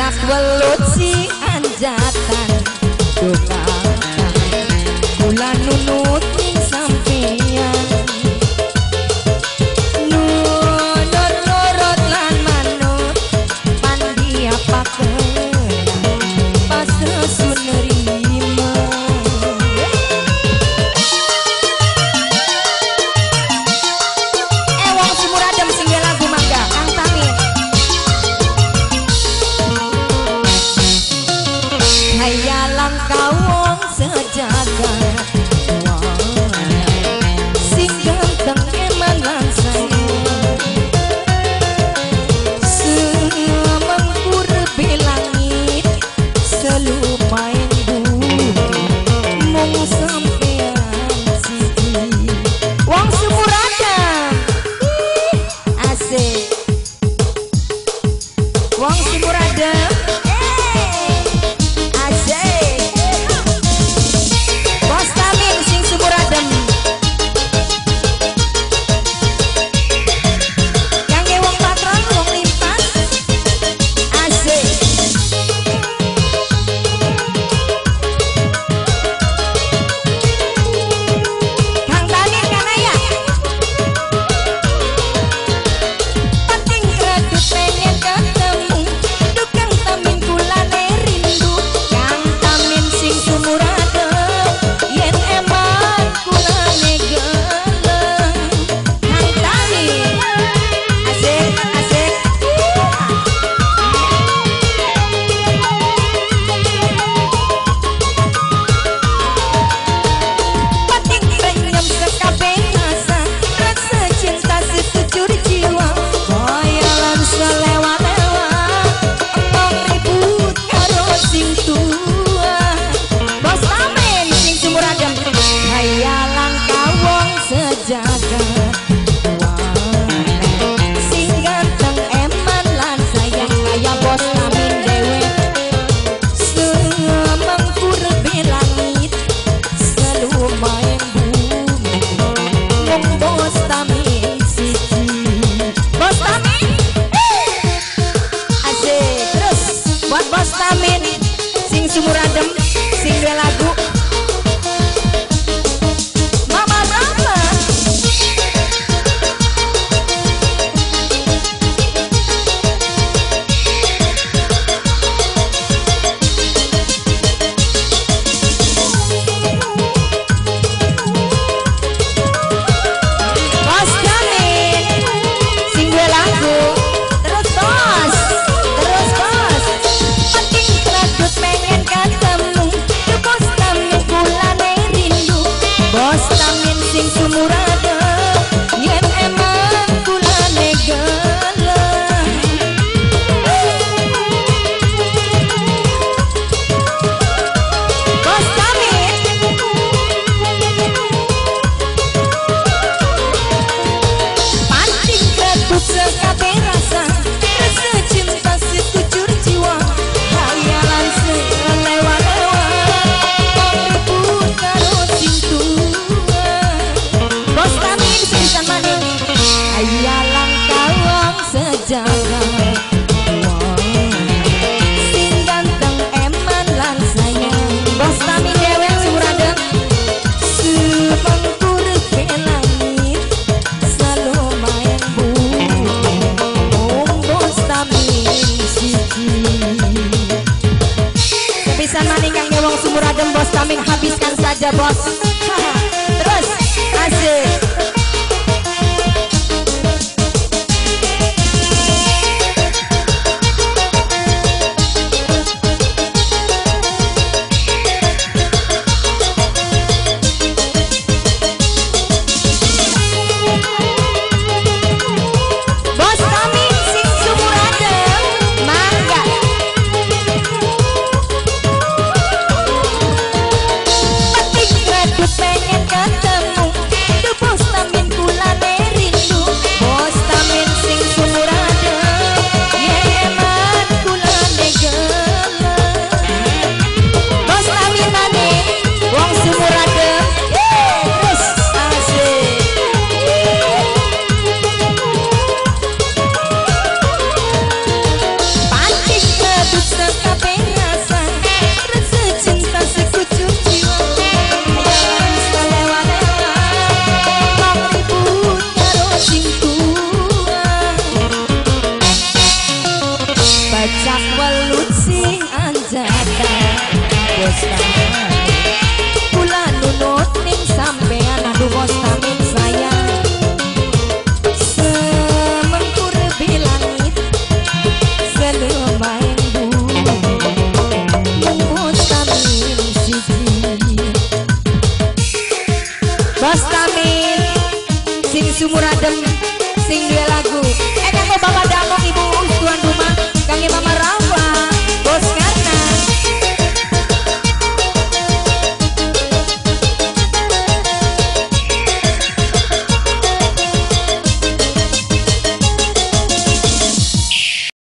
Cap welut si anjatan Dunga Ia langka, wong sejagat. Kami habiskan saja bos. Sumur adem Sing